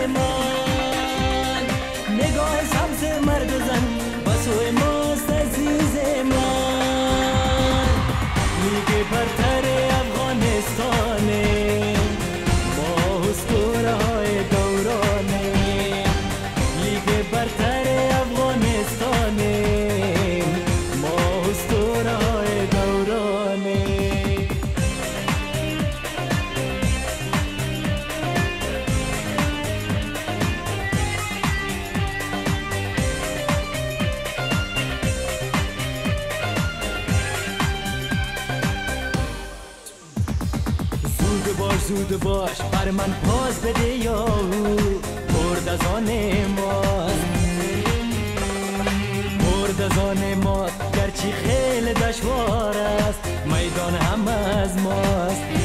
عزیز من پاس بده یا مرد از آن ماست. مرد از آن ماست گرچی خیلی دشوار است میدان هم از ماست.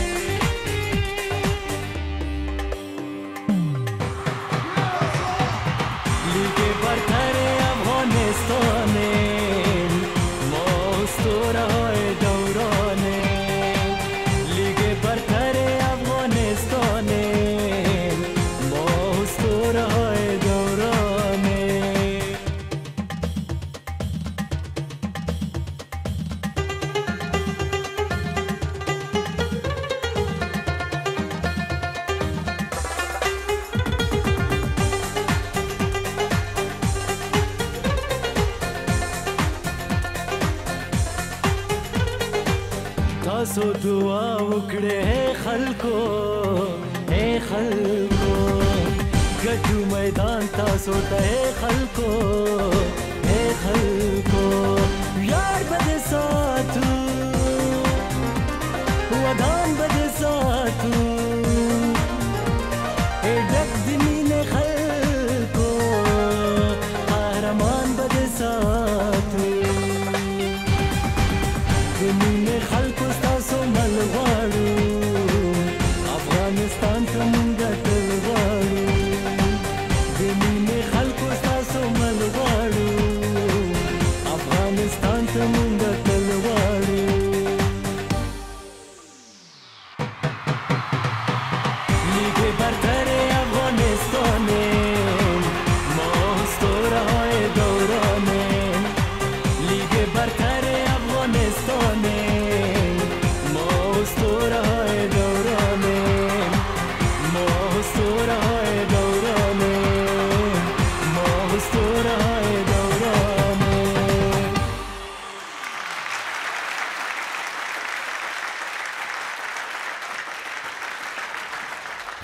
टुकड़े है खलको है खलको गजू मैदान था, सोता है खलको है खलको यार बदे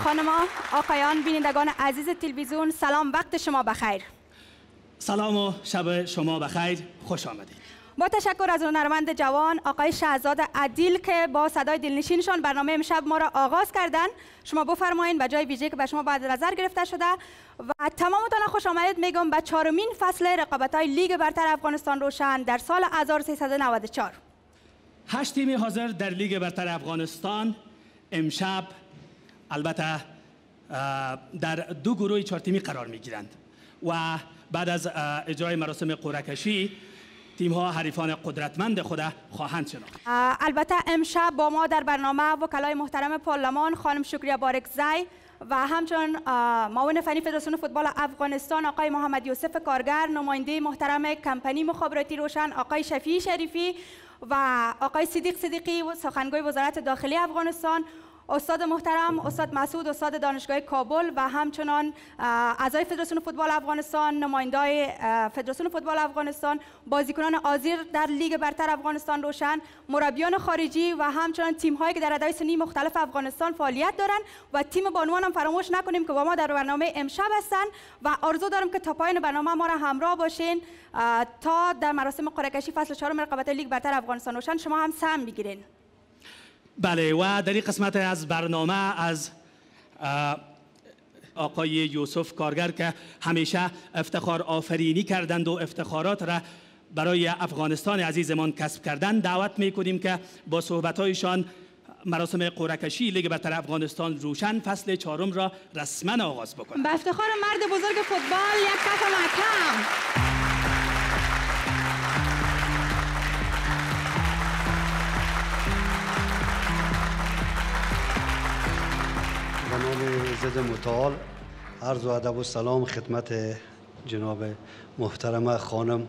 خانما آقایان بینندگان عزیز تلویزیون سلام وقت شما بخیر. سلام و شب شما بخیر. خوش آمدید. با تشکر از هنرمند جوان آقای شهزاد عدیل که با صدای دلنشینشان برنامه امشب ما را آغاز کردن. شما بفرمایید به جای ویژه که به شما بعد نظر گرفته شده. و تمامتان خوش آمدید میگم به چهارمین فصل رقابت های لیگ برتر افغانستان روشن در سال 1394 هشت تیم حاضر در لیگ برتر افغانستان امشب البته در دو گروه چهار تیمی قرار می گیرند و بعد از اجرای مراسم قرعه‌کشی تیم ها حریفان قدرتمند خود خواهند شناخت. البته امشب با ما در برنامه وکلای محترم پارلمان خانم شکریه بارکزی و همچنان اه، معاون فنی فدراسیون فوتبال افغانستان آقای محمد یوسف کارگر نماینده محترم کمپانی مخابراتی روشن آقای شفیع شریفی و آقای صدیق صدیقی سخنگوی وزارت داخلی افغانستان استاد محترم استاد مسعود استاد دانشگاه کابل و همچنان اعضای فدراسیون فوتبال افغانستان نمایندای فدراسیون فوتبال افغانستان بازیکنان آزیر در لیگ برتر افغانستان روشن مربیان خارجی و همچنان تیم هایی که در ادای سنی مختلف افغانستان فعالیت دارند و تیم بانوان هم فراموش نکنیم که با ما در برنامه امشب هستند و آرزو دارم که تا پایان برنامه ما را همراه باشین. تا در مراسم قرعه کشی فصل چهارم رقابت لیگ برتر افغانستان روشن شما هم سهم بگیرین. بله و در این قسمت از برنامه از آقای یوسف کارگر که همیشه افتخار آفرینی کردند و افتخارات را برای افغانستان عزیزمان کسب کردند دعوت می کنیم که با صحبتهایشان مراسم قرعه‌کشی لیگ برتر افغانستان روشن فصل چهارم را رسما آغاز بکنند به افتخار مرد بزرگ فوتبال یک کف محکم ضد متعال عرض و ادب و سلام خدمت جناب محترم خانم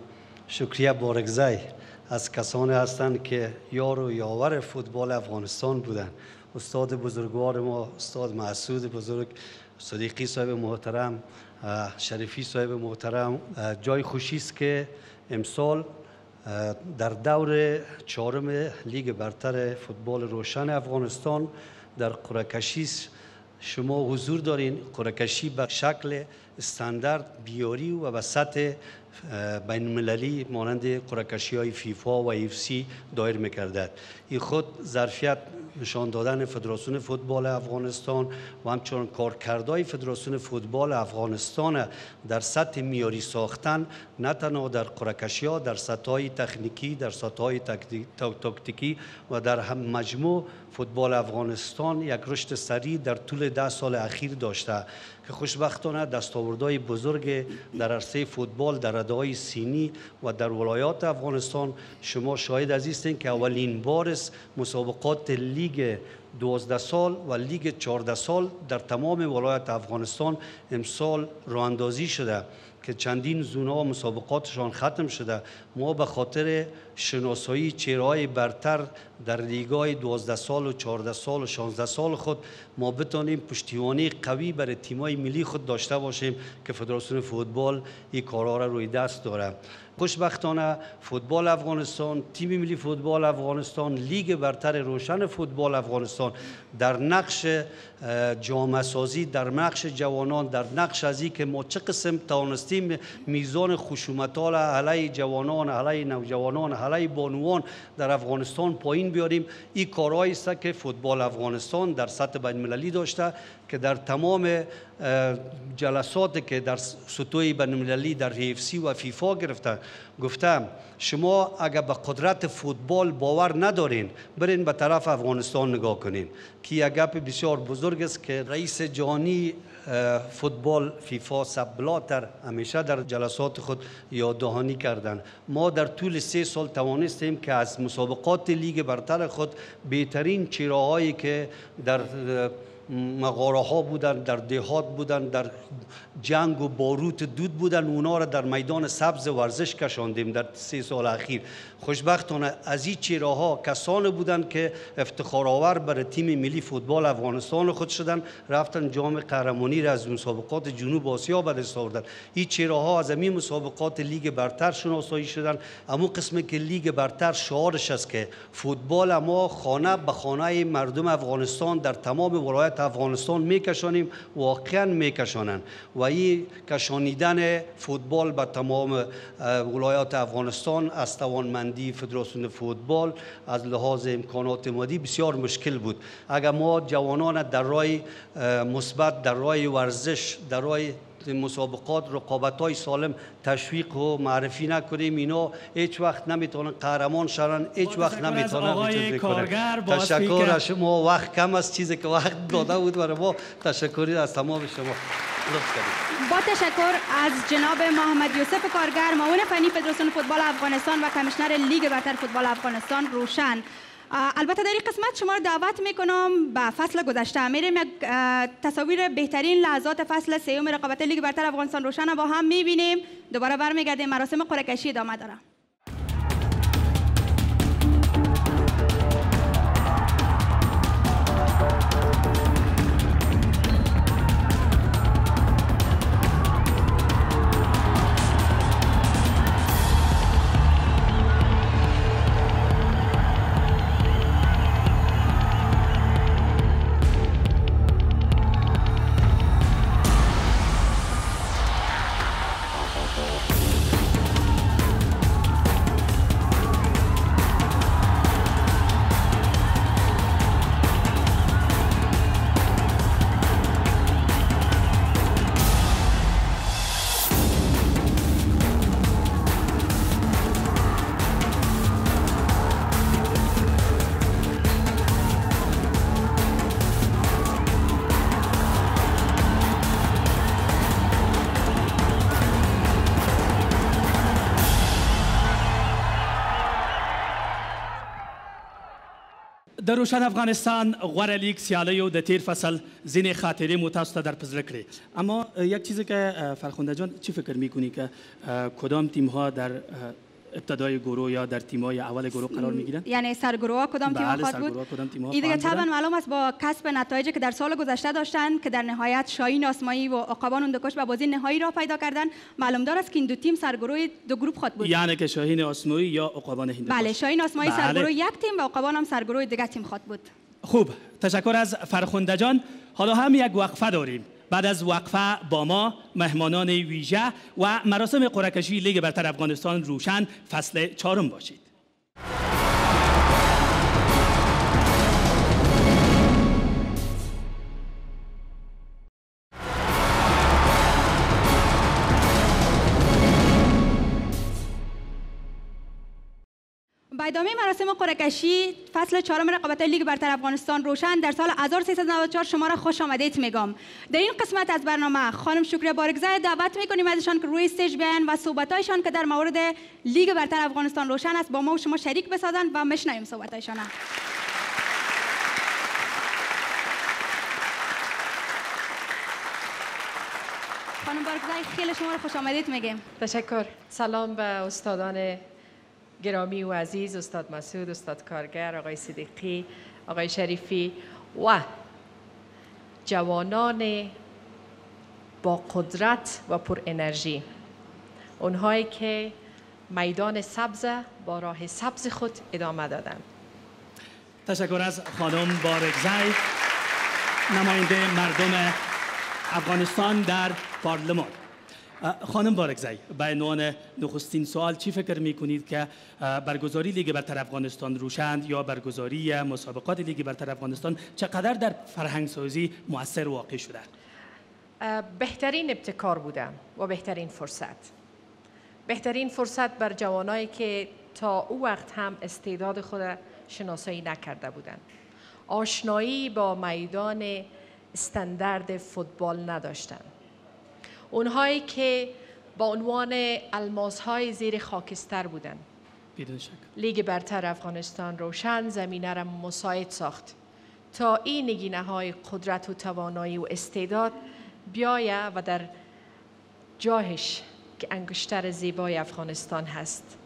شکریه بارگزی از کسانی هستند که یار و یاور فوتبال افغانستان بودند استاد بزرگوار ما استاد محسود بزرگ صدیقی صاحب محترم شریفی صاحب محترم. جای خوشی است که امسال در دور چهارم لیگ برتر فوتبال روشن افغانستان در قرکشی شما حضور دارین. قرکشی به شکل استاندارد بیاری و به سطح بین المللی مانند قرکشی های فیفا و ایفسی دایر می‌کردد. این خود ظرفیت نشان دادن فدراسیون فوتبال افغانستان و همچنان کارکردهای فدراسیون فوتبال افغانستان در سطح میاری ساختن نه تنها در قرکشی ها در سطح های تکنیکی در سطح های تاکتیکی و در هم مجموع فوتبال افغانستان یک رشد سریع در طول ده سال اخیر داشته. که خوشبختانه دستاوردهای بزرگ در عرصه فوتبال در رده سینی و در ولایات افغانستان شما شاهد از که اولین بار مسابقات لیگ 12 سال و لیگ 14 سال در تمام ولایت افغانستان امسال راه شده. که چندین زونا مسابقاتشان ختم شده. ما به خاطر شناسایی چهرهای برتر در لیگای 12 سال و 14 سال و 16 سال خود ما بتانیم پشتیبانی قوی برای تیمای ملی خود داشته باشیم که فدراسیون فوتبال این کارها را روی دست داره. خوشبختانه فوتبال افغانستان تیم ملی فوتبال افغانستان لیگ برتر روشن فوتبال افغانستان در نقش جامعه سازی در نقش جوانان در نقش ازی که ما چه قسم توانستیم میزان خشونت علیه جوانان علیه نوجوانان علیه بانوان در افغانستان پایین بیاریم. این کارهایی است که فوتبال افغانستان در سطح بین المللی داشته. که در تمام جلسات که در سطوح بین در سی و فیفا گرفته گفتم شما اگر به قدرت فوتبال باور ندارین برین به طرف افغانستان نگاه کنین. که یک گپ بسیار بزرگ است که رئیس جهانی فوتبال فیفا سبلاتر همیشه در جلسات خود یاددهانی کردن. ما در طول سه سال توانستیم که از مسابقات لیگ برتر خود بهترین چیراهایی که در مغاره ها بودن در دهات بودن در جنگ و باروت دود بودن اونا را در میدان سبز ورزش کشاندیم در سه سال اخیر. خوشبختانه از این چهره کسان بودند که افتخار آور برای تیم ملی فوتبال افغانستان خود شدن رفتن جام قهرمانی را از مسابقات جنوب آسیا به دست آوردن این چهره ها از این مسابقات لیگ برتر شناسایی شدن. اما قسمی که لیگ برتر شعارش است که فوتبال ما خانه به خانه مردم افغانستان در تمام ولایت افغانستان میکشانیم واقعا میکشانند و این کشانیدن فوتبال به تمام ولایات افغانستان از توانمندی فدراسیون فوتبال از لحاظ امکانات مادی بسیار مشکل بود. اگر ما جوانان در راه مثبت در راه ورزش در راه مسابقات رقابت های سالم تشویق و معرفی نکنیم. اینا هیچ وقت نمی‌تونن قهرمان شدن هیچ وقت نمی‌تونن تشکر از شما. وقت کم است. چیزی که وقت داده بود برای ما. تشکری از تمام شما. با تشکر از جناب محمد یوسف کارگر معاون فنی فدراسیون فوتبال افغانستان و کمیشنر لیگ برتر فوتبال افغانستان روشن. البته در این قسمت شما رو دعوت می‌کنم به فصل گذشته. میریم یک تصاویر بهترین لحظات فصل سیوم رقابت لیگ برتر افغانستان. روشن با هم می‌بینیم. دوباره برمیگردیم مراسم قرعه ادامه داره. د روشن افغانستان غوره لیگ سیالی و د تیر فصل زین خاطره متاسط در پذیر کړی اما یک چیزی که فرخنده جان چی فکر می‌کنی که کدام تیم ها در ابتدای گروه یا در تیمای اول گروه قرار می‌گیرن؟ یعنی سرگروه کدام تیم بله خواهد بود؟ کدام تیم این دیگه طبعا؟ معلوم است با کسب نتایجی که در سال گذشته داشتن که در نهایت شاهین آسمایی و عقبان اندکش به بازی نهایی را پیدا کردن معلوم دار است که این دو تیم سرگروه دو گروه خود بود. یعنی که شاهین آسمایی یا عقابان هندوکش. بله شاهین آسمایی بله. سرگروه یک تیم و عقبان هم سرگروه دیگه تیم خود بود. خوب تشکر از فرخنده جان حالا هم یک وقفه داریم. بعد از وقفه با ما مهمانان ویژه و مراسم قرعه‌کشی لیگ برتر افغانستان روشن فصل چهارم باشید. با ادامه مراسم قرعه‌کشی فصل چهارم رقابت لیگ برتر افغانستان روشن در سال 1394 شما را خوش آمدید میگم. در این قسمت از برنامه خانم شکریه بارکزای دعوت می‌کنیم ازشان که روی stage بیاین و صحبتایشان که در مورد لیگ برتر افغانستان روشن است با ما و شما شریک بسازن و مشنویم صحبتایشان خانم بارکزای خیلی شما را خوش آمدید میگیم. تشکر. سلام به استادان گرامی و عزیز استاد مسعود استاد کارگر آقای صدیقی آقای شریفی و جوانان با قدرت و پر انرژی. اونهایی که میدان سبز با راه سبز خود ادامه دادند تشکر از خانم بارگزی نماینده مردم افغانستان در پارلمان. خانم بارگزی به عنوان نخستین سوال چی فکر می کنید که برگزاری لیگ برتر افغانستان روشن یا برگزاری مسابقات لیگ برتر افغانستان چقدر در فرهنگ سازی مؤثر واقع شده؟ بهترین ابتکار بوده و بهترین فرصت. بهترین فرصت بر جوانایی که تا او وقت هم استعداد خود شناسایی نکرده بودند. آشنایی با میدان استاندارد فوتبال نداشتند. اونهایی که با عنوان الماس های زیر خاکستر شک. لیگ برتر افغانستان روشن زمینه را مساعد ساخت تا این نگینه های قدرت و توانایی و استعداد بیایه و در جاهش که انگشتر زیبای افغانستان هست.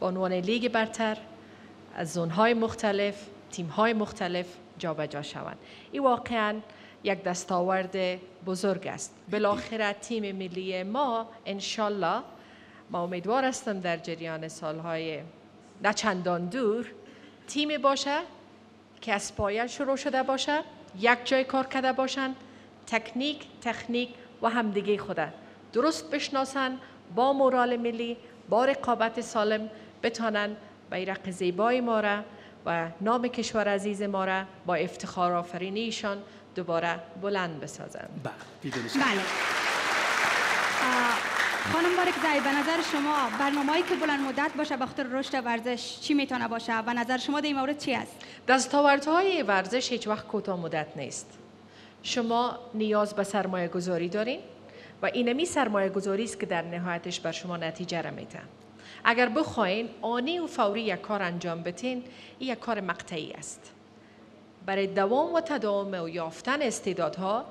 با عنوان لیگ برتر از زونهای مختلف تیمهای مختلف جابجا شوند. این واقعا یک دستاورد بزرگ است. بالاخره تیم ملی ما انشالله ما امیدوار هستم در جریان سالهای نه چندان دور تیمی باشه که از پایه شروع شده باشه یک جای کار کرده باشند تکنیک تکنیک و همدیگه خوده درست بشناسن با مورال ملی با رقابت سالم بتانن بیرق زیبای ما را و نام کشور عزیز ما را با افتخار آفرینی ایشان دوباره بلند بسازند بله بله. خانم بارکزی به نظر شما برنامه‌ای که بلند مدت باشه به خاطر رشد ورزش چی می‌تونه باشه و نظر شما در این مورد چی است؟ دستاوردهای ورزش هیچ وقت کوتاه مدت نیست. شما نیاز به سرمایه گذاری دارین و اینمی سرمایه گذاری است که در نهایتش بر شما نتیجه را میتن اگر بخواین آنی و فوری یک کار انجام بتین این یک کار مقطعی است. برای دوام و تداوم و یافتن استعدادها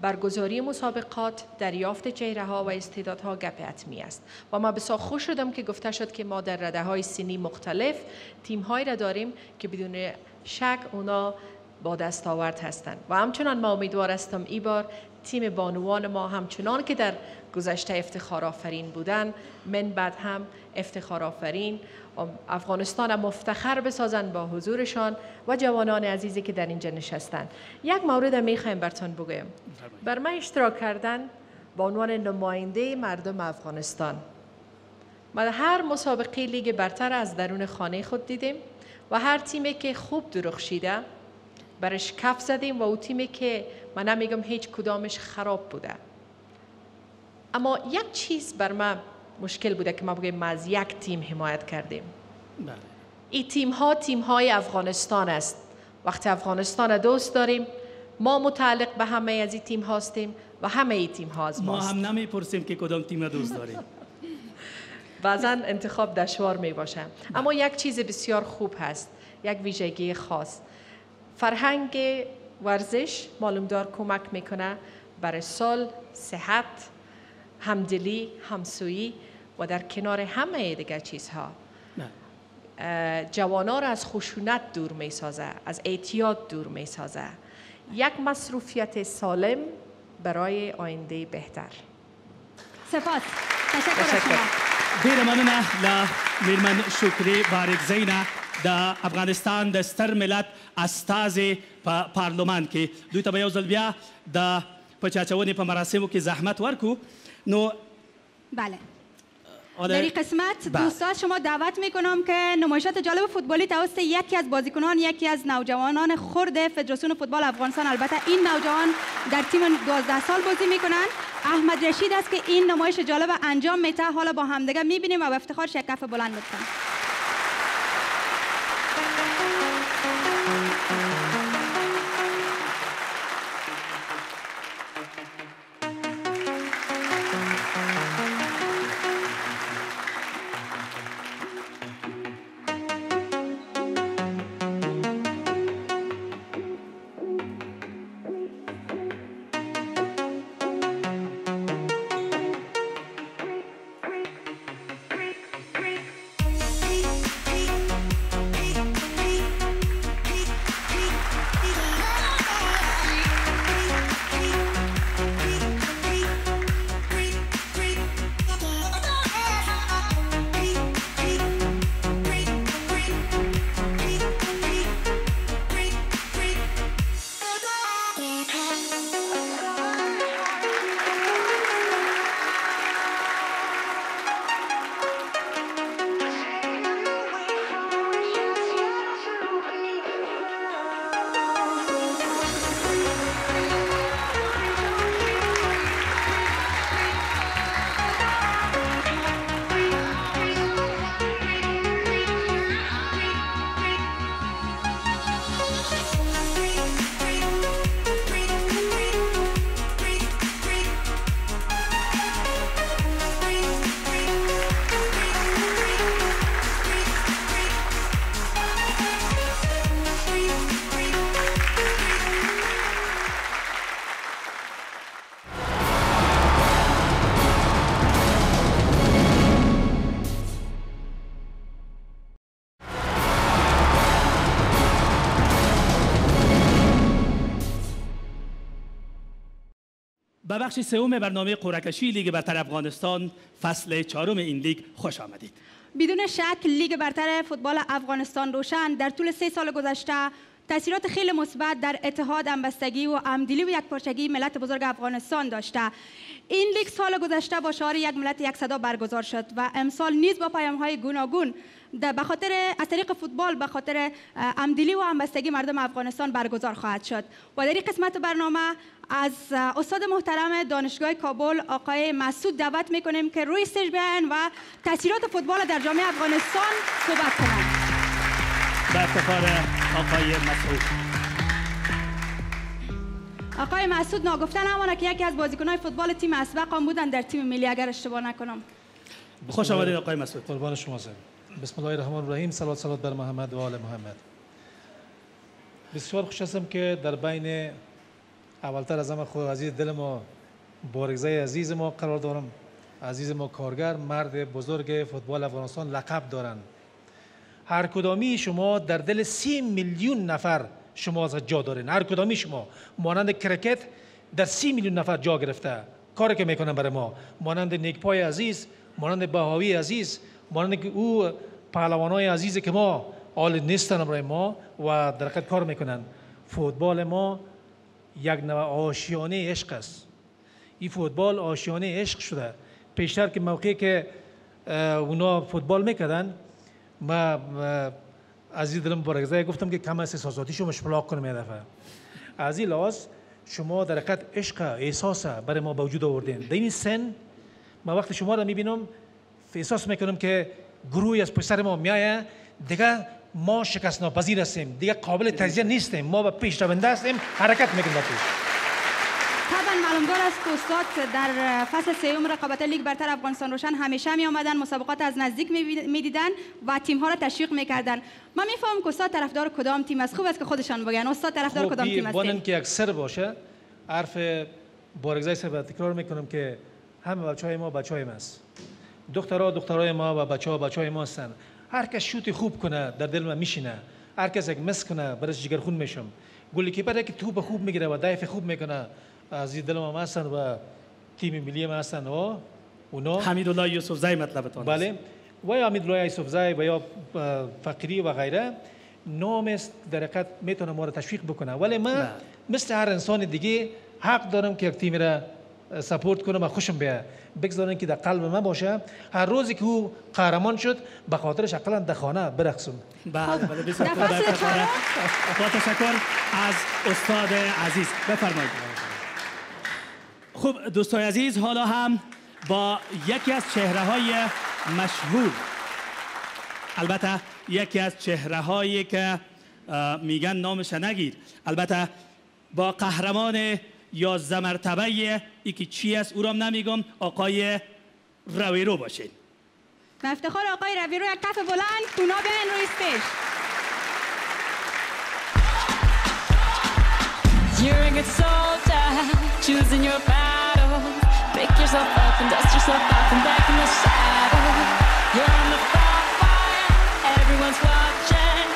برگزاری مسابقات دریافت چهره ها و استعدادها گپ حتمی است. و ما بسیار خوش شدم که گفته شد که ما در رده های سنی مختلف تیم هایی را داریم که بدون شک اونا با دستاورد هستند. و همچنان ما امیدوار هستم ای بار تیم بانوان ما همچنان که در گذشته افتخار آفرین بودن من بعد هم افتخار آفرین. افغانستان مفتخر بسازند با حضورشان و جوانان عزیزی که در اینجا نشستند یک مورد می‌خوایم برتان بگویم. بر من اشتراک کردن با عنوان نماینده مردم افغانستان. ما هر مسابقه لیگ برتر از درون خانه خود دیدیم و هر تیمی که خوب درخشیده برش کف زدیم و او تیمی که من نمیگم هیچ کدامش خراب بوده. اما یک چیز بر من مشکل بوده که ما بگیم ما از یک تیم حمایت کردیم. بله. این تیم ها تیم های افغانستان است. وقتی افغانستان دوست داریم ما متعلق به همه از این تیم هستیم و همه این تیم ها از ما ماست. هم نمی‌پرسیم که کدام تیم دوست داریم. بعضا انتخاب دشوار می باشه. اما یک چیز بسیار خوب هست. یک ویژگی خاص. فرهنگ ورزش معلومدار کمک می‌کنه برای سال صحت همدلی همسویی و در کنار همه دیگر چیزها. جوانا را از خشونت دور می سازه از اعتیاد دور می سازه. یک مصروفیت سالم برای آینده بهتر. سپاس. تشکر ډیره مننه له میرمن شکري بارکزۍ نه. د افغانستان د ستر ملت استازې په پارلمان کې. دوی ته به یو ځل بیا د په چاچونې په مراسمو کې زحمت ورکو. نو بله. حالا- در این قسمت بله. دوستان شما دعوت می‌کنم که نمایشات جالب فوتبالی توسط یکی از بازیکنان یکی از نوجوانان خرد فدراسیون فوتبال افغانستان. البته این نوجوان در تیم 12 سال بازی می‌کنن. احمد رشید است که این نمایش جالب انجام میده. حالا با همدیگه می‌بینیم و به افتخار شکف بلند لطفا. به بخش سوم برنامه قرعه‌کشی لیگ برتر افغانستان فصل چهارم این لیگ خوش آمدید. بدون شک لیگ برتر فوتبال افغانستان روشن. در طول سه سال گذشته تاثیرات خیلی مثبت در اتحاد همبستگی و همدلی و یکپارچگی ملت بزرگ افغانستان داشته. این لیگ سال گذشته با شعار یک ملت یک صدا برگزار شد و امسال نیز با پیام های گوناگون به خاطر از طریق فوتبال به خاطر همدلی و همبستگی مردم افغانستان برگزار خواهد شد. و در این قسمت برنامه از استاد محترم دانشگاه کابل آقای مسعود دعوت می‌کنیم که روی استیج بیاین و تاثیرات فوتبال در جامعه افغانستان صحبت کنند به افتخار آقای مسعود. آقای مسعود ناگفته نمانه که یکی از بازیکنهای فوتبال تیم اسبق هم بودن در تیم ملی اگر اشتباه نکنم. خوش آمدید آقای مسعود. قربان شما سر. بسم الله الرحمن الرحیم. صلوات صلوات بر محمد و آل محمد. بسیار خوش هستم که در بین اولتر از همه خود عزیز دل ما بارگزای عزیز ما قرار دارم. عزیز ما کارگر مرد بزرگ فوتبال افغانستان لقب دارند هر کدامی شما در دل سی میلیون نفر شما از جا دارین. هر کدامی شما. مانند کرکت در سی میلیون نفر جا گرفته. کاری که می‌کنن برای ما. مانند نیکپای عزیز مانند بهاوی عزیز مانند که او پهلوانای عزیزی که ما آل نیستن برای ما و در کار می‌کنن. فوتبال ما یک نوع آشیانه عشق است. این فوتبال آشیانه عشق شده. پیشتر که موقعی که اونا فوتبال می‌کردن ما از این دلم برگزای گفتم که کم از احساساتیشو مشپلاق کنم یه دفعه. از این لحاظ شما در حقیقت عشق احساس برای ما به وجود آوردین. در این سن ما وقت شما را می‌بینم احساس می‌کنم که گروهی از پشت سر ما میایه. دیگه ما شکست ناپذیر هستیم. دیگه قابل تجزیه نیستیم. ما به پیش رونده هستیم. حرکت می‌کنیم به پیش. طبعا معلومدار است که استاد در فصل سوم رقابت لیگ برتر افغانستان روشن همیشه می آمدن مسابقات از نزدیک می دیدن و تیم ها را تشویق می‌کردن. من می‌فهمم که استاد طرفدار کدام تیم است. خوب است که خودشان بگن. استاد طرفدار کدام تیم است؟ که اکثر باشه حرف بارگزای سر تکرار می‌کنم که همه بچه های ما بچه های ماست. دخترها دخترای ما و بچه ها بچه های ما هستن هر کس شوت خوب کنه در دل ما میشینه. هر کس یک مس کنه برش جگرخون میشم؟ گلی کیپر که توپ خوب می‌گیره و دایف خوب می‌کنه از دل ما هستن و تیم ملی ما هستن و اونا. حمیدالله یوسف زای مطلبتون بله. و یا حمیدالله یوسف زای و یا فقری و غیره نام است در حقیقت می‌تونه ما رو تشویق بکنه. ولی من مثل هر انسان دیگه حق دارم که یک تیم را سپورت کنم و خوشم بیاد. بگذارن که در قلب من باشه. هر روزی که او قهرمان شد به خاطرش اقلا در خانه برقصم. بله بله بسیار با تشکر از استاد عزیز. بفرمایید. خوب دوستای عزیز حالا هم با یکی از چهره های مشهور. البته یکی از چهره هایی که میگن نامش نگیر البته با قهرمان یا مرتبه ای که چی است او را نمیگم آقای رویرو باشین به افتخار آقای رویرو یک کف بلند کونا بیاین روی استیج You're a good soldier, choosing your battle. Pick yourself up and dust yourself off and back in the saddle. You're on the front line, everyone's watching.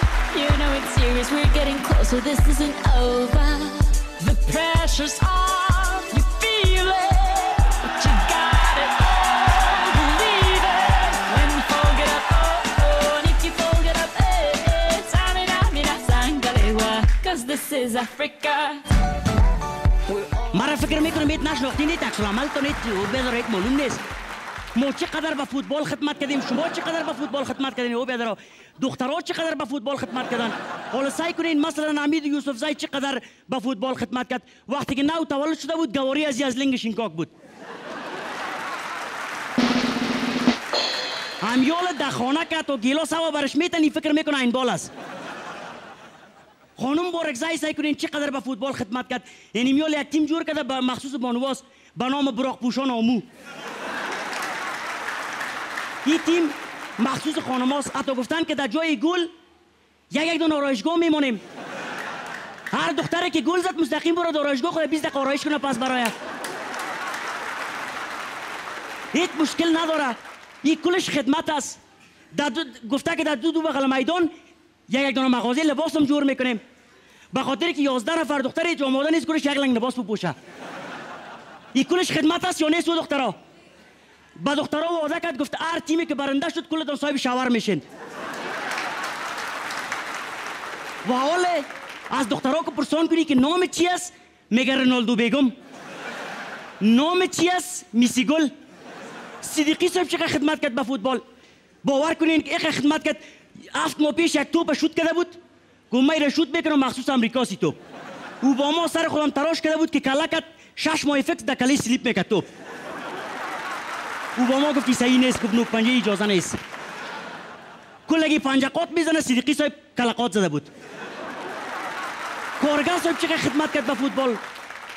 You know it's serious, we're getting closer, this isn't over. The pressure's on, you feel it, but you got it all. Believe it when you fold it up, oh, oh, and if you fold it up, eh, Samina, mina, sangalewa, cause this is Africa. مرا فکر میکنم ایت نشناختی نیت عکس العمل تو نیت بذارید معلوم نیست ما چقدر به فوتبال خدمت کردیم؟ شما چقدر به فوتبال خدمت کردین؟ او بیادر دخترها چقدر به فوتبال خدمت کردن؟ حالا سعی کنین مثلا امید یوسف زای چقدر به فوتبال خدمت کرد؟ وقتی که نو تولد شده بود گواری از لنگش اینکاک بود. همیال دخانه کرد و گیلاس هوا برش میتنی فکر می‌کنه این بال است. خانم بارکزای سعی کنین چقدر به فوتبال خدمت کرد؟ یعنی میال یک تیم جور کرده به مخصوص بانواس به نام براق پوشان آمو. این تیم مخصوص خانماست حتی گفتن که در جای گل یک یک دو آرایشگاه میمونیم. هر دختره که گل زد مستقیم برو آرایشگاه خود 20 دقیقه آرایش کنه پس برای. هیچ مشکل نداره. این کلش خدمت است. در دو گفته که در دو دو بغل میدان یک یک دونه مغازه لباس هم جور می‌کنیم. به خاطر که 11 نفر دختر هیچ آماده نیست کلش یک لنگ لباس بپوشه. این کلش خدمت است یا نیست دخترها با دخترها وعده کرد گفت هر تیمی که برنده شد کلتون صاحب شاور میشین. و حال از دخترها که پرسان کنی که نام چی است؟ میگه رنالدو بیگم. نام چی است؟ میسی گل. صدیقی صاحب چقدر خدمت کرد به فوتبال. باور کنین که ایک خدمت کرد هفت ماه پیش یک توپ شوت کرده بود. گفت من شوت می‌کنم مخصوص امریکاسی توپ. او با ما سر خودم تراش کرده بود که کلکت شش ماه فکس در کلی سلیپ می‌کرد توپ. او با ما گفتی صحیح نیست گفت نوک پنجه اجازه نیست. کلگی پنجقات می‌زنه صدیقی صاحب کلقات زده بود. کارگر صاحب چقدر خدمت کرد به فوتبال.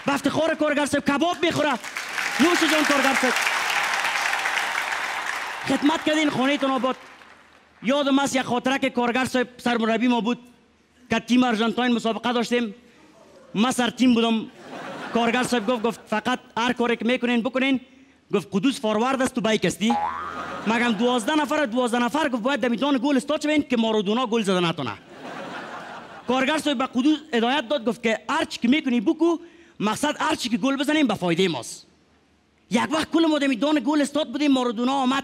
به افتخار کارگر صاحب کباب می‌خوره. نوش جان کارگر صاحب. خدمت کردین خانه تون آباد. یادم است یک خاطره که کارگر صاحب سرمربی ما بود. که تیم ارژانتاین مسابقه داشتیم. ما سر تیم بودم. کارگر صاحب گفت گفت فقط هر کاری که می‌کنین بکنین. گفت قدوس فاروارد است تو بایک استی مگم دوازده نفر دوازده نفر گفت باید در میدان گل استاد شوین که مارادونا گل زده نتونه کارگر صاحب به قدوس هدایت داد گفت که هر چی که می‌کنی بکو مقصد هر چی که گل بزنیم به فایده ماست. یک وقت کل ما در میدان گل استاد بودیم مارادونا آمد.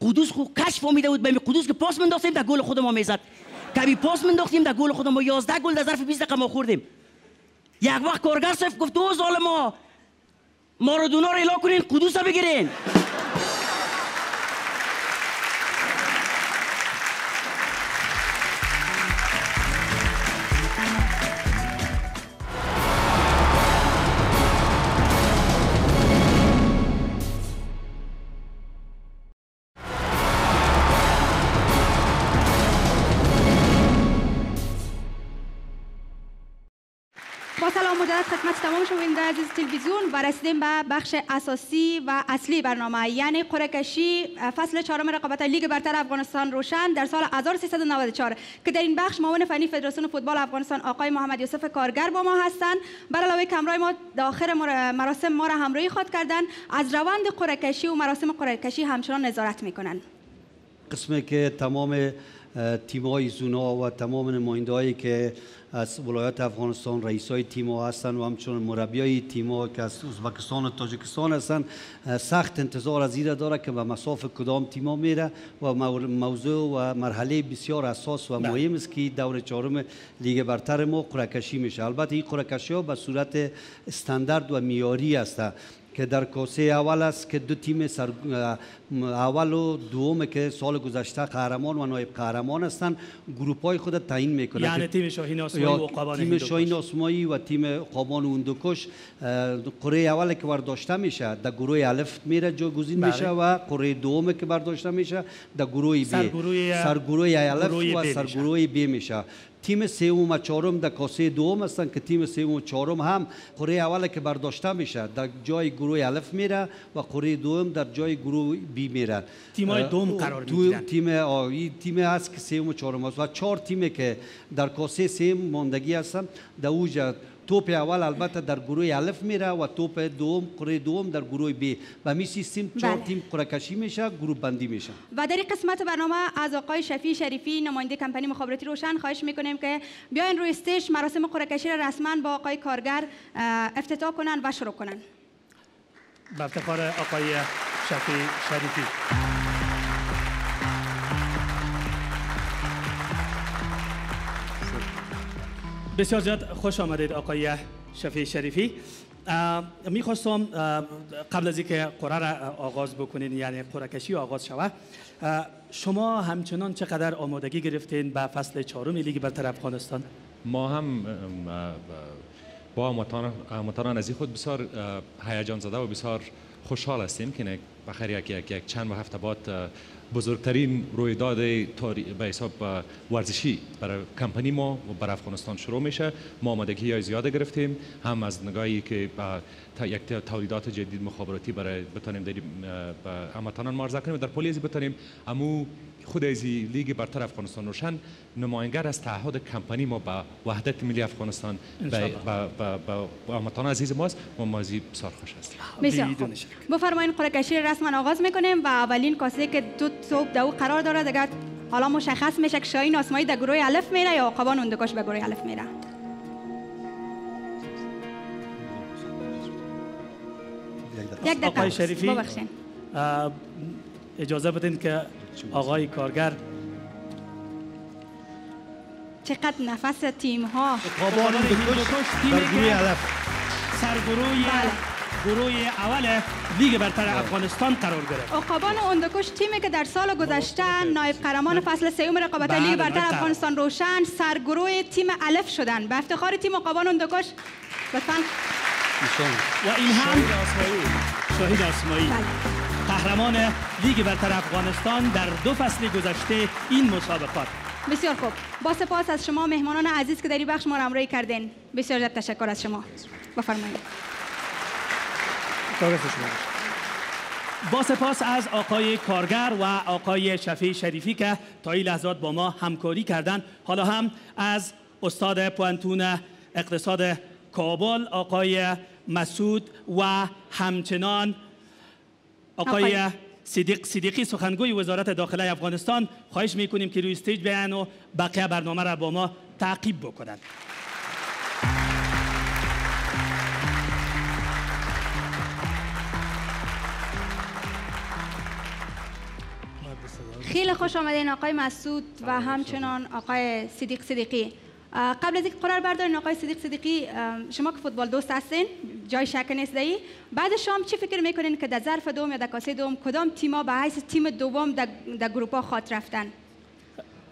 قدوس خو کشف آمیده بود به قدوس که پاس منداختیم در گل خود ما می‌زد کبی پاس منداختیم در گل خود ما 11 گل در ظرف 20 دقیقه ما خوردیم. یک وقت کارگر صاحب گفت او ظالما مارادونا رو الا کنین قدوس رو بگیرین؟ خدمت تمام شما عزیز تلویزیون و رسیدیم به بخش اساسی و اصلی برنامه. یعنی قرعه فصل چهارم رقابت لیگ برتر افغانستان روشن در سال 1394 که در این بخش معاون فنی فدراسیون فوتبال افغانستان آقای محمد یوسف کارگر با ما هستند. بر علاوه کمرای ما داخل مراسم ما را همراهی خواهد کردن. از روند قرعه و مراسم قرعه همچنان نظارت می‌کنند. قسمی که تمام تیم‌های زونا و تمام نمایندهایی که از ولایت افغانستان رئیس های تیم ها هستند و همچنین مربی های تیم ها که از ازبکستان و تاجیکستان هستند سخت انتظار از ایره داره که به مساف کدام تیم ها میره و موضوع و مرحله بسیار اساس و. مهم است که دور چهارم لیگ برتر ما قرعه میشه. البته این قرعه ها به صورت استاندارد و میاری است. که در کاسه اول است که دو تیم سر اول و دوم که سال گذشته قهرمان و نایب قهرمان هستند گروپ های خود تعیین می‌کنند یعنی تیم شاهین آسمایی و قابان تیم شاهین آسمایی و تیم قابان هندوکش قره اول که برداشته میشه در گروه الف میره جاگزین بله. میشه و قره دوم که برداشته میشه در گروه بی سرگروه الف و سرگروه بی میشه. تیم سوم و چهارم در کاسه دوم هستند که تیم سوم و چهارم هم قره اول که برداشته میشه در جای گروه الف میره و قره دوم در جای گروه بی میره. تیم های دوم قرار می‌گیرن. تیم آی تیم هست که سوم و چهارم است و چهار تیم که در کاسه سوم ماندگی هستند در اوج توپ اول البته در گروه الف میره و توپ دوم قرعه دوم در گروه بی. و می سیستم چهار بله. تیم قرعه کشی میشه گروه بندی میشه. و در این قسمت برنامه از آقای شفی شریفی نماینده کمپانی مخابراتی روشن خواهش می‌کنیم که بیاین روی stage مراسم قرعه کشی را رسما با آقای کارگر افتتاح کنن و شروع کنن. به افتخار آقای شفی شریفی. بسیار زیاد خوش آمدید آقای شفیع شریفی. می‌خواستم قبل از اینکه قرار را آغاز بکنین یعنی قرعه کشی آغاز شود شما همچنان چقدر آمادگی گرفتین به فصل چهارم لیگ برتر افغانستان؟ ما هم با هموطنان از خود بسیار هیجان زده و بسیار خوشحال هستیم که بخیر یک, یک, یک چند هفته بعد بزرگترین رویداد به حساب ورزشی برای کمپانی ما و برای افغانستان شروع میشه. ما آمادگی های زیاده گرفتیم. هم از نگاهی که یک تولیدات جدید مخابراتی برای بتانیم در هموطنان معرضه کنیم در پلیزی بتانیم امو خود از لیگ برتر افغانستان روشن نماینگر از تعهد کمپانی ما با وحدت ملی افغانستان با هموطنان عزیز ماست. و ما از بسیار خوش هستیم. بسیار بفرمایید قرعه کشی رسما آغاز می‌کنیم و اولین کاسه که دو توپ دو قرار داره دیگه حالا مشخص میشه که شاهین آسمایی در گروه الف میره یا قبان اندکاش به گروه الف میره. یک دقیقه. شریفی اجازه بدین که آقای کارگر چقدر نفس تیم ها قابان در گروه علف سرگروه بله. گروه اول لیگ برتر افغانستان قرار گرفت. عقابان اندکش تیمی که در سال گذشته نایب قهرمان فصل سوم رقابت لیگ بله، برتر افغانستان روشن سرگروه تیم الف شدن. به افتخار تیم عقابان اندکش لطفا. و این هم شاهید آسمایی. بله. قهرمان لیگ برتر افغانستان در دو فصل گذشته این مسابقات. بسیار خوب. با سپاس از شما مهمانان عزیز که در این بخش ما همراهی کردین. بسیار زیاد تشکر از شما. بفرمایید. با سپاس از آقای کارگر و آقای شفی شریفی که تا این لحظات با ما همکاری کردند حالا هم از استاد پوانتون اقتصاد کابل آقای مسعود و همچنان آقای صدیق صدیقی سخنگوی وزارت داخله افغانستان. خواهش می‌کنیم که روی استیج بیان و بقیه برنامه را با ما تعقیب بکنند. خیلی خوش آمدین آقای مسعود و همچنان آقای صدیق صدیقی. قبل از اینکه قرار بردارین آقای صدیق صدیقی شما که فوتبال دوست هستین جای شک نیست دی بعد شام چی فکر می‌کنین که در ظرف دوم یا در کاسه دوم کدام تیما به حیث تیم دوم در, در گروپا خاط رفتن؟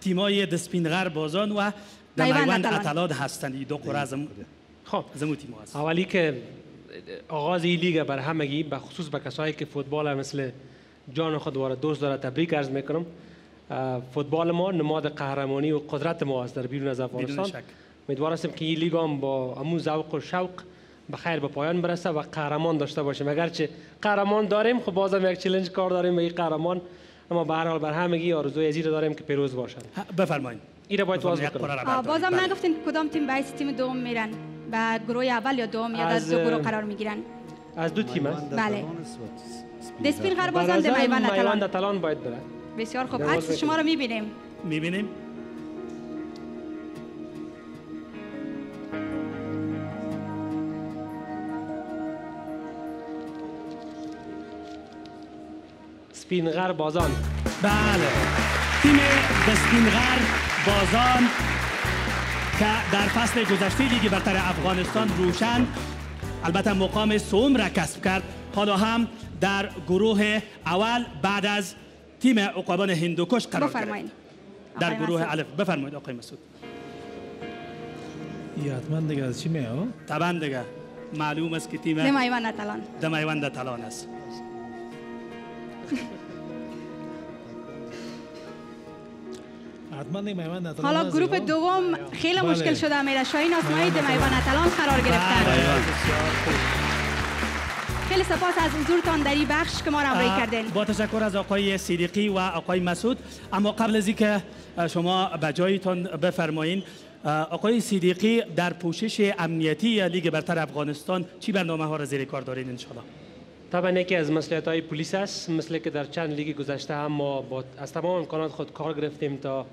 تیمای دسپینغر بازان و در میوند اطلاد هستند دو قرار از خب. زمو تیما هست اولی که آغاز این لیگ بر همگی به خصوص به کسایی که فوتبال مثل جان خود وارد دوست داره تبریک عرض می‌کنم. فوتبال ما نماد قهرمانی و قدرت ما است در بیرون از افغانستان. امیدوار هستیم که این لیگ هم با امو ذوق و شوق به خیر به پایان برسه و قهرمان داشته باشیم. اگرچه قهرمان داریم خب بازم یک چلنج کار داریم به این قهرمان. اما به هر حال بر همگی آرزوی ازی رو داریم که پیروز باشن بفرمایید این باید واضح کنم. بازم بله. نگفتین کدام تیم به تیم دوم میرن به گروه اول یا دوم یا در از، دو گروه قرار می‌گیرن؟ از دو تیم است. بله. دسپین غر به بازم در میوند اتلان. باید بره. بسیار خوب. عکس شما رو می‌بینیم. می‌بینیم. سپینغر بازان. بله. تیم بسپینغر بازان که در فصل گذشته لیگ برتر افغانستان روشن البته مقام سوم را کسب کرد. حالا هم در گروه اول بعد از تیم عقابان هندوکش قرار گرفت. بفرمایید. در گروه. الف. بفرمایید آقای مسعود. یه حتما دیگه از چی ها؟ طبعا دیگه. معلوم است که تیم اتلان دمیوند تلان است. دیگه میوند اتلان حالا دیگه. دوم خیلی بله. مشکل شده میره شاهین آسمایی در میوان اتلان قرار گرفتن. خیلی سپاس از حضورتان در این بخش که ما را همراهی کردین. با تشکر از آقای صدیقی و آقای مسعود. اما قبل از اینکه شما به جایتان بفرمایین آقای صدیقی در پوشش امنیتی لیگ برتر افغانستان چی برنامه ها را زیر کار دارین انشالله طبعا یکی از مسئولیت های پلیس است مثل که در چند لیگ گذشته هم ما با از تمام امکانات خود کار گرفتیم تا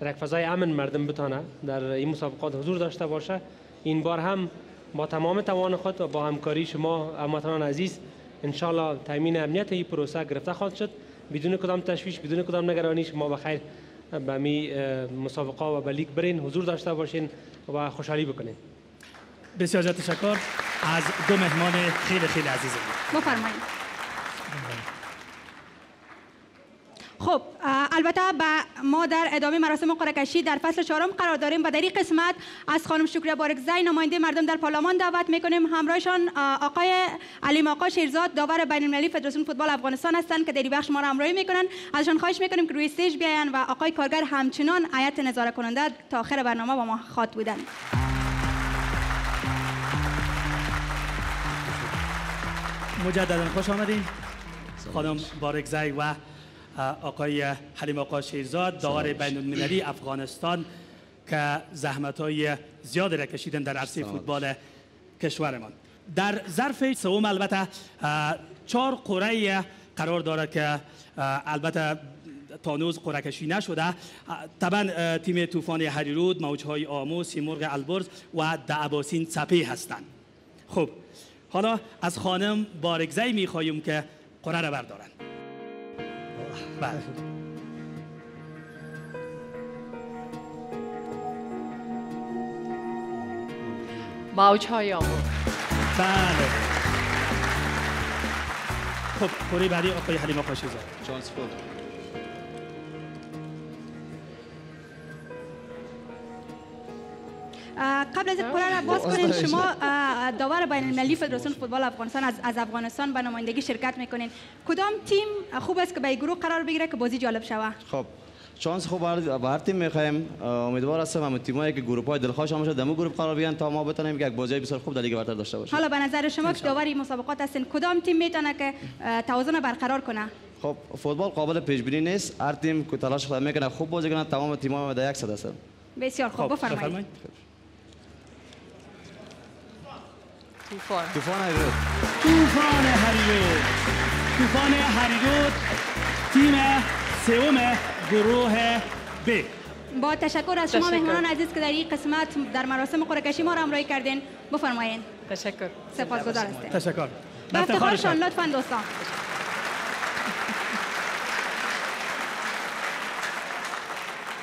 در یک فضای امن مردم بتانه در این مسابقات حضور داشته باشه. این بار هم با تمام توان خود و با همکاری شما هموطنان عزیز انشالله تامین امنیت این پروسه گرفته خواهد شد. بدون کدام تشویش بدون کدام نگرانی شما بخیر به می مسابقه و به لیگ برین حضور داشته باشین و خوشحالی بکنین. بسیار زیاد تشکر. از دو مهمان خیلی خیلی عزیزم بفرمایید. خب البته به ما در ادامه مراسم قرعه در فصل چهارم قرار داریم و در این قسمت از خانم شکریه بارکزی نماینده مردم در پارلمان دعوت می‌کنیم. همراهشان اه، آقای علیم آقا شیرزاد داور بین المللی فدراسیون فوتبال افغانستان هستند که در بخش ما را همراهی می‌کنن ازشان خواهش می‌کنیم که روی استیج بیاین و آقای کارگر همچنان هیئت نظاره کننده تا آخر برنامه با ما خاط بودن. مجددا خوش آمدین. خانم بارکزی و آقای حلیم آقا شیرزاد داور بین المللی افغانستان که زحمت های زیادی را کشیدن در عرصه فوتبال کشورمان. در ظرف سوم البته چهار قرعه قرار دارد که البته تانوز قرعه کشی نشده. طبعا تیم طوفان هریرود موجهای آمو سیمرغ البرز و دعباسین سپی هستند. خب حالا از خانم بارکزی می‌خواهیم که قرعه را بردارن بله. موج های آمور بله. خب قرعه بعدی آقای حلیم آقا شیرزاد اه، قبل از قرار را باز کنین شما داور بین المللی فدراسیون فوتبال افغانستان از, از افغانستان به نمایندگی شرکت می‌کنین. کدام تیم خوب است که به گروه قرار بگیره که بازی جالب شوه خب شانس خوب بر به هر تیم می‌خوایم. امیدوار هستم همون تیمایی که گروه های دلخواه شامل شده دمو گروه قرار بگیرن تا ما بتونیم یک بازی بسیار خوب در لیگ برتر داشته باشیم. حالا به نظر شما که داور این مسابقات هستین کدام تیم می‌تونه که توازن برقرار کنه؟ خب فوتبال قابل پیش بینی نیست. هر تیم که تلاش خود می‌کنه خوب بازی کنه. تمام تیم‌ها در یک صد هستن. بسیار خوب بفرمایید بفرمایید طوفان. طوفان هریرود طوفان هریرود طوفان هریرود تیم سوم گروه ب. با تشکر از شما. مهمانان عزیز که در این قسمت در مراسم قرعه کشی ما را همراهی کردین. بفرمایید تشکر. سپاسگزار هستیم. تشکر. به افتخارشان. لطفا دوستان.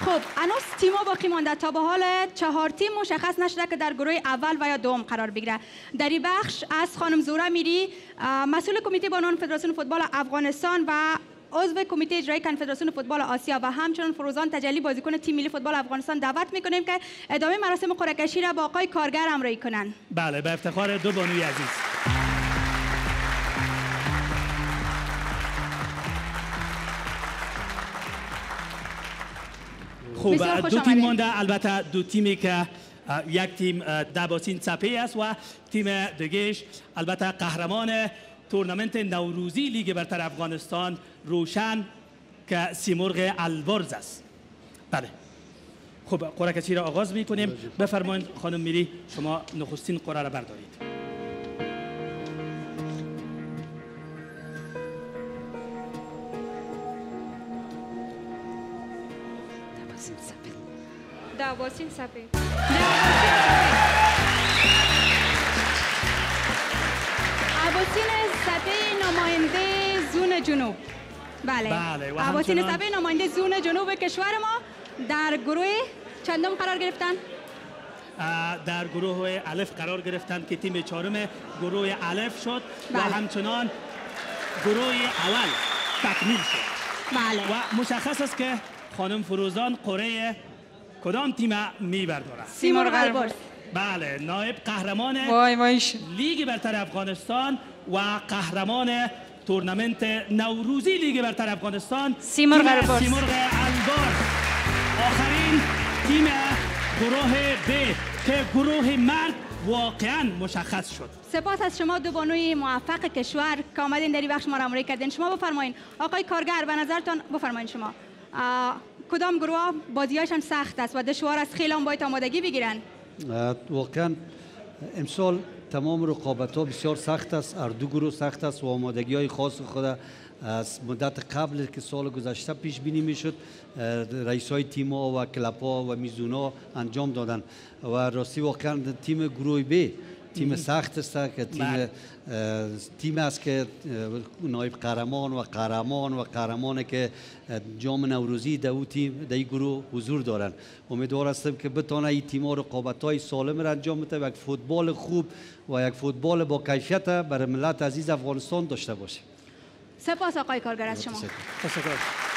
خب انوس تیما باقی مانده. تا به حال چهار تیم مشخص نشده که در گروه اول و یا دوم قرار بگیره. در این بخش از خانم زورا میری مسئول کمیته بانوان فدراسیون فوتبال افغانستان و عضو کمیته اجرایی کنفدراسیون فوتبال آسیا و همچنین فروزان تجلی بازیکن تیم ملی فوتبال افغانستان دعوت می‌کنیم که ادامه مراسم قرعه کشی را با آقای کارگر همراهی کنند. بله به افتخار دو بانوی عزیز. خوش دو تیم. مانده. البته دو تیمی که یک تیم دباسین سپه است و تیم دیگهش البته قهرمان تورنمنت نوروزی لیگ برتر افغانستان روشن که سیمرغ البرز است. بله. خب قرعه کشی را آغاز می کنیم بفرمایید خانم میری شما نخستین قرعه را بردارید. دعواسین سپه عباسین سپه نماینده زون جنوب. بله. بله، همچنان- سپه نماینده زون جنوب کشور ما در گروه چندم قرار گرفتن؟ در گروه الف قرار گرفتند که تیم چهارم گروه الف شد و بله. همچنان گروه اول تکمیل شد. بله. و مشخص است که خانم فروزان قره کدام تیم میبردارد سیمرغ البرز. بله نایب قهرمان وای وایش لیگ برتر افغانستان و قهرمان تورنمنت نوروزی لیگ برتر افغانستان. سیمرغ البرز. سیمرغ البرز. آخرین تیم گروه ب که گروه مرد واقعا مشخص شد. سپاس از شما دو بانوی موفق کشور که آمدین در این بخش ما را کردین. شما بفرمایین. آقای کارگر به نظرتان بفرمایین شما. آه، کدام گروه بازیهایشان سخت است و دشوار است خیلی هم باید آمادگی بگیرن؟ واقعا امسال تمام رقابت ها بسیار سخت است هر دو گروه سخت است و آمادگی های خاص خود از مدت قبل که سال گذشته پیش بینی می‌شد رئیس های تیم ها و کلپ ها و میزون ها انجام دادن و راستی واقعا تیم گروه ب تیم سخت است که تیم بله. تیم است که نایب قهرمان و قهرمان و قهرمان که جام نوروزی در او تیم در این گروه حضور دارند امیدوار هستم که بتانه این تیم ها رقابت های سالم را انجام بده و یک فوتبال خوب و یک فوتبال با کیفیت برای ملت عزیز افغانستان داشته باشه سپاس آقای کارگر از شما. تشکر.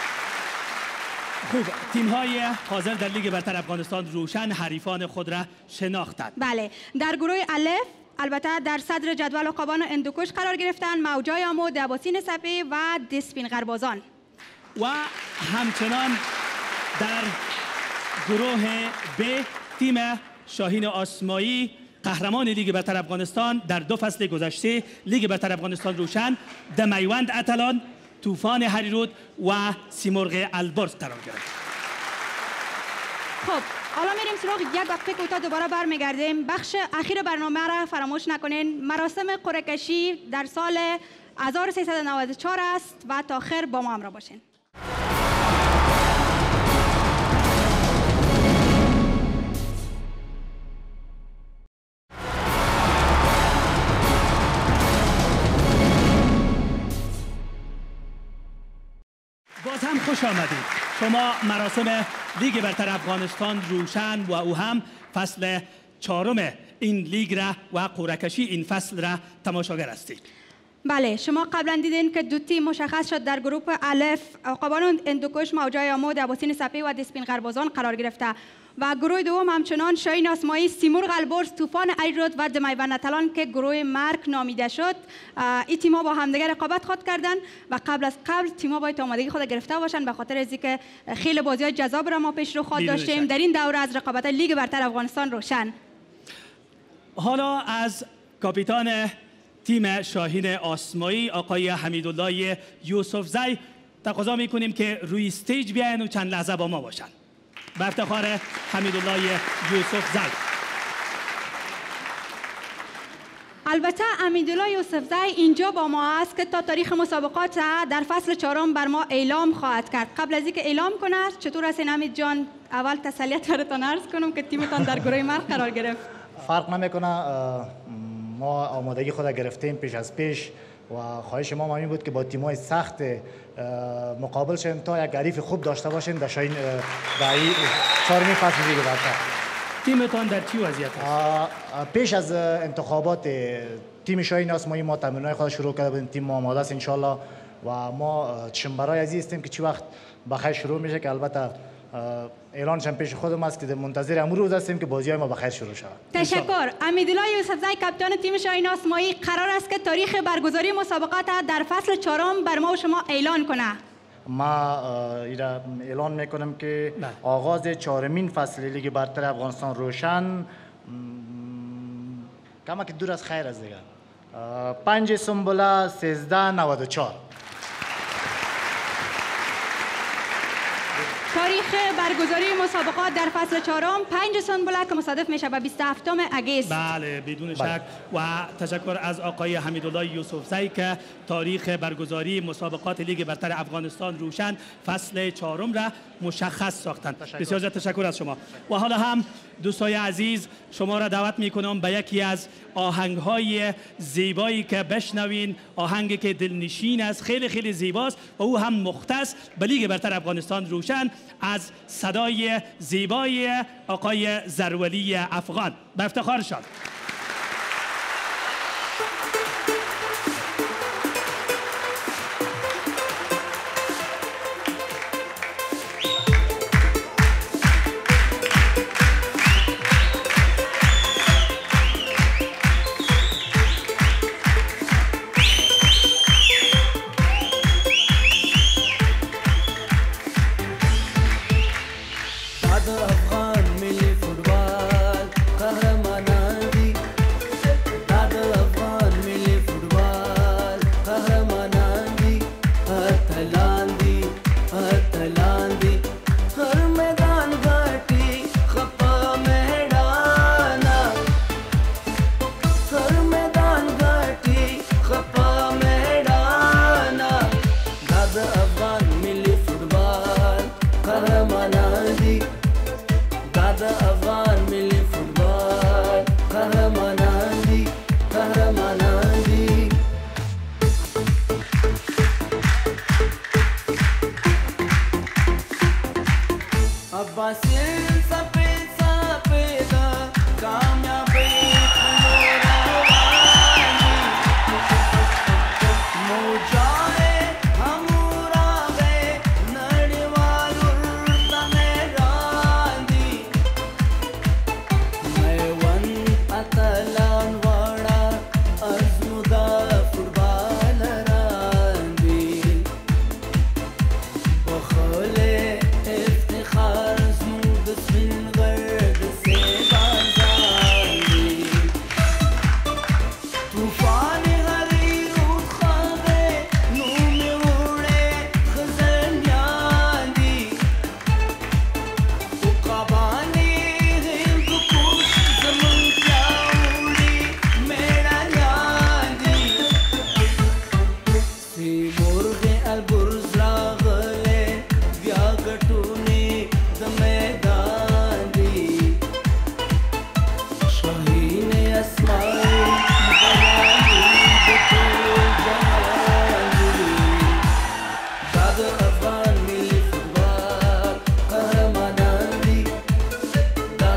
خوب. تیم های حاضر در لیگ برتر افغانستان روشن حریفان خود را شناختند. بله. در گروه الف البته در صدر جدول عقبان اندوکش قرار گرفتن موجای آمو عباسین سپه و دسپین غربازان. و همچنان در گروه ب تیم شاهین آسمایی قهرمان لیگ برتر افغانستان در دو فصل گذشته لیگ برتر افغانستان روشن دمیوند اتلان طوفان هریرود و سیمرغ البرز قرار گرفت. خب حالا میریم سراغ یک وقفه کوتاه دوباره برمیگردیم. بخش اخیر برنامه را فراموش نکنین. مراسم قرعه‌کشی در سال 1394 است و تا آخر با ما همراه باشین. خوش آمدید. شما مراسم لیگ برتر افغانستان روشن و او هم فصل چهارم این لیگ را و قرعه‌کشی این فصل را تماشاگر هستید. بله شما قبلا دیدین که دو تیم مشخص شد در گروه الف عقابان هندوکش موجای آمو د اباسین څپې و د سپین غر بازان قرار گرفته. و گروه دوم همچنان شاهین آسمایی سیمرغ البرز طوفان هریرود و د میوند اتلان که گروه مرگ نامیده شد. این تیم‌ها با همدیگر رقابت خود کردن و قبل از قبل تیم‌ها باید آمادگی خود گرفته باشن به خاطر از اینکه خیلی بازی جذاب را ما پیش رو خود داشتیم. در این دوره از رقابت لیگ برتر افغانستان روشن. حالا از کاپیتان تیم شاهین آسمایی آقای حمیدالله یوسف زی تقاضا می‌کنیم که روی استیج بیاین و چند لحظه با ما باشن. بر افتخار حمیدالله یوسف زی. البته امیدالله یوسف زی اینجا با ما است که تا تاریخ مسابقات در فصل چهارم بر ما اعلام خواهد کرد. قبل از اینکه اعلام کنه چطور است امید جان؟ اول تسلیت براتان عرض کنم که تیمتان در گروه مرد قرار گرفت. فرق نمی‌کنه ما آمادگی خود گرفتیم پیش از پیش و خواهش ما هم همین بود که با تیمای سخت مقابل شیم تا یک حریف خوب داشته باشیم. در شاین در این چهارمین فصل لیگ برتر تیمتان در چی وضعیت است؟ پیش از انتخابات تیم شاین آسمایی ما تمرینای خود شروع کرده بودیم. تیم ما آماده است انشالله و ما اه، چشمبرای عزیز هستیم که چی وقت بخیر شروع میشه که البته اه، اعلانش هم پیش خودم است که منتظر امروز روز هستیم که بازی های ما بخیر شروع شود. تشکر. امیدالله یوسف زی کاپیتان تیم شاهین آسمایی قرار است که تاریخ برگزاری مسابقات در فصل چهارم بر ما و شما اعلان کنه. ما ایرا اعلان می‌کنم که آغاز چهارمین فصل لیگ برتر افغانستان روشن. کما که دور از خیر از دیگه. پنج سنبوله سیزده نود و چار تاریخ برگزاری مسابقات در فصل چهارم. پنج سنبله که مصادف میشه به 27 اگست. بله بدون شک و تشکر از آقای حمیدالله یوسف زی که تاریخ برگزاری مسابقات لیگ برتر افغانستان روشن فصل چهارم را مشخص ساختند بسیار زیاد تشکر از شما. و حالا هم دوستای عزیز شما را دعوت می کنم به یکی از آهنگ های زیبایی که بشنوین. آهنگی که دلنشین است خیلی خیلی زیباست و او هم مختص به لیگ برتر افغانستان روشن. از صدای زیبای آقای زرولی افغان. به افتخارشان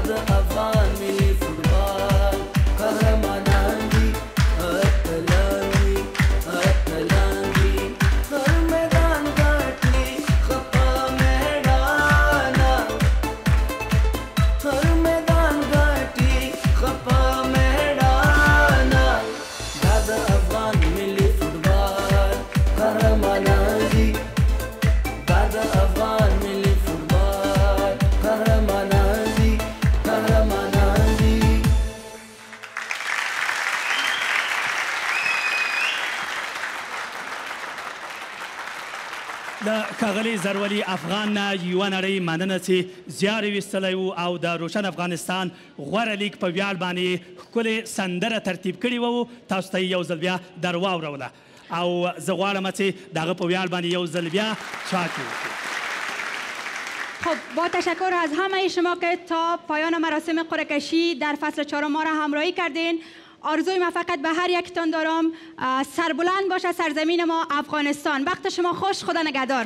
the زرولی افغان نه یوه نړۍ مننه چې زیار یې ویستلی و او د روشن افغانستان غوره لیگ په ویاړ باندې ښکلې سندره ترتیب کړې وه تاسو ته یو ځل بیا در واوروله. او زه غواړم چې د هغه په ویاړ باندې یو ځل بیا چاکې وکړو خب با تشکر از همه شما که تا پایان مراسم قرعه‌کشی در فصل چهارم ما را همراهی کردین آرزوی ما فقط به هر یکتان دارم سربلند باشه سرزمین ما افغانستان. وقت شما خوش خدا نگهدار.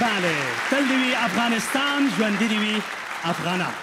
بله. تل افغانستان ژوندی دیوی افغانان.